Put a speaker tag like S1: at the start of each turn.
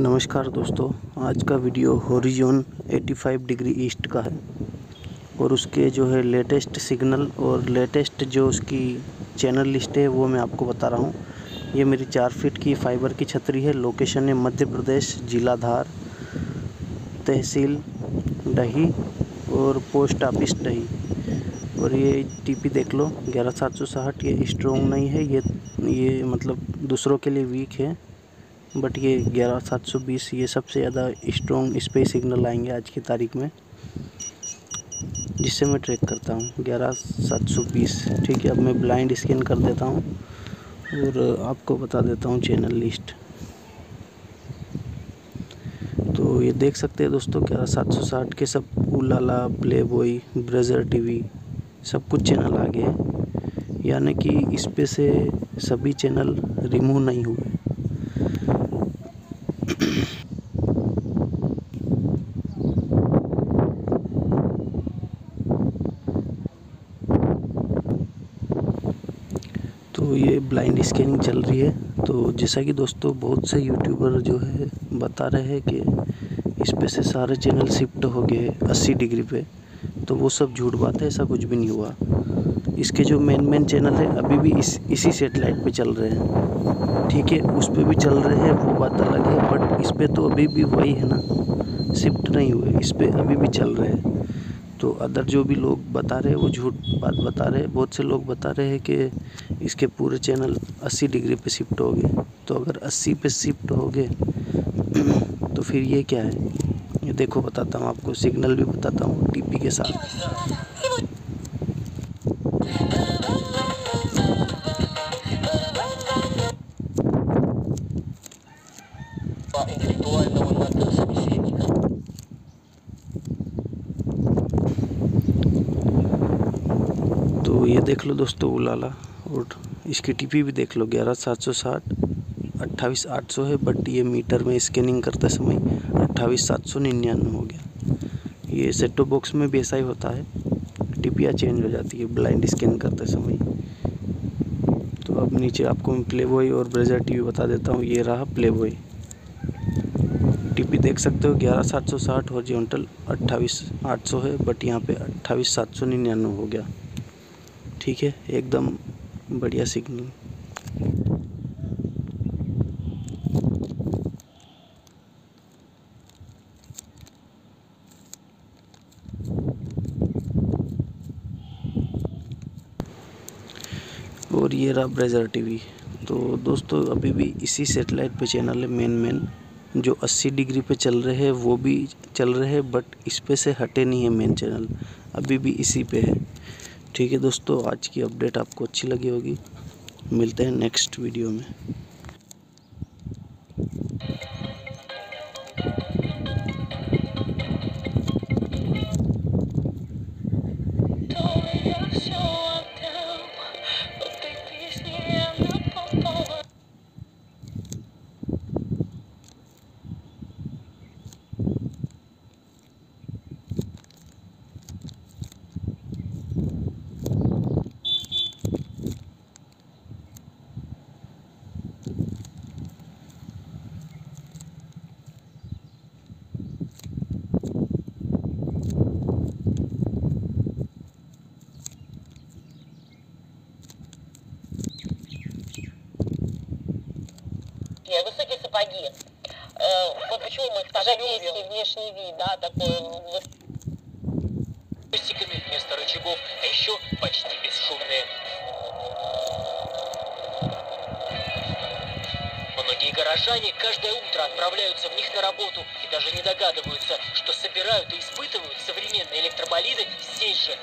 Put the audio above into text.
S1: नमस्कार दोस्तों, आज का वीडियो होरिजोन 85 डिग्री ईस्ट का है। और उसके जो है लेटेस्ट सिग्नल और लेटेस्ट जो उसकी चैनल लिस्ट है, वो मैं आपको बता रहा हूँ। ये मेरी चार फीट की फाइबर की छतरी है। लोकेशन है मध्य प्रदेश जिला धार तहसील डही और पोस्ट ऑफ़िस डही और ये टीपी देख लो, ग्यारह सात सौ साठ, ये स्ट्रोंग नहीं है। ये ये मतलब दूसरों के लिए वीक है। बट ये ग्यारह सात सौ बीस, ये सबसे ज़्यादा स्ट्रॉन्ग स्पेस सिग्नल आएँगे आज की तारीख में, जिससे मैं ट्रैक करता हूँ। ग्यारह सात सौ बीस, ठीक है, अब मैं ब्लाइंड स्कैन कर देता हूँ और आपको बता देता हूँ चैनल लिस्ट तो ये देख सकते हैं दोस्तों, ग्यारह सात सौ साठ के सब उलाला प्ले बॉय ब्रेजर टी सब कुछ चैनल आ गए हैं। यानी कि इस पे से सभी चैनल रिमूव नहीं हुए। तो ये ब्लाइंड स्कैनिंग चल रही है। तो जैसा कि दोस्तों, बहुत से यूट्यूबर जो है, बता रहे हैं कि इस पे से सारे चैनल शिफ्ट हो गए 80 डिग्री पे। तो वो सब झूठ बात है, ऐसा कुछ भी नहीं हुआ। इसके जो मेन मेन चैनल है, अभी भी इस, इसी सेटेलाइट पे चल रहे हैं। ठीक है, उस पर भी चल रहे हैं, वो बात अलग है बट इस पर तो अभी भी वही है ना। शिफ्ट नहीं हुए, इस पर अभी भी चल रहे हैं। तो अदर जो भी लोग बता रहे हैं, वो झूठ बात बता रहे हैं। बहुत से लोग बता रहे हैं कि इसके पूरे चैनल 80 डिग्री पे शिफ्ट हो गए। तो अगर 80 पे शिफ्ट हो गए तो फिर ये क्या है? ये देखो, बताता हूँ आपको सिग्नल भी बताता हूँ टीपी के साथ। तो ये देख लो दोस्तों उलाला और इसकी टीपी भी देख लो, ग्यारह सात सौ साठ। अट्ठाईस आठ सौ है बट ये मीटर में स्कैनिंग करते समय अट्ठाईस सात सौ निन्यानवे हो गया। ये सेटो बॉक्स में भी ऐसा ही होता है। टीपियाँ चेंज हो जाती है ब्लाइंड स्कैन करते समय। तो अब नीचे आपको मैं प्ले बॉय और ब्रेजर टीवी बता देता हूँ, ये रहा प्ले बॉय टीपी देख सकते हो, ग्यारह सात सौ साठ हॉरिजॉन्टल अट्ठाईस आठ सौ है बट यहाँ पे अट्ठाईस सात सौ निन्यानवे हो गया। ठीक है, एकदम बढ़िया सिग्नल ये रहा ब्रेजर टीवी तो दोस्तों, अभी भी इसी सेटेलाइट पे चैनल है मेन मेन जो 80 डिग्री पे चल रहे हैं, वो भी चल रहे हैं बट इस पे से हटे नहीं है मेन चैनल अभी भी इसी पे है। ठीक है दोस्तों, आज की अपडेट आपको अच्छी लगी होगी। मिलते हैं नेक्स्ट वीडियो में।
S2: Высокие сапоги. Э, вот почему мы их так любим. внешний вид, да, такой
S3: Кустиками вместо рычагов, а еще почти бесшумные. Многие горожане каждое утро отправляются в них на работу и даже не догадываются, что собирают и испытывают современные электроболиды здесь же,